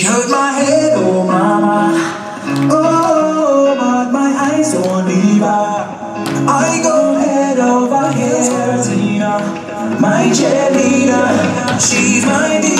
She hurt my head, oh mama. Oh, but my eyes don't leave her. I go head over heels for Tina, my cheerleader. She's my diva.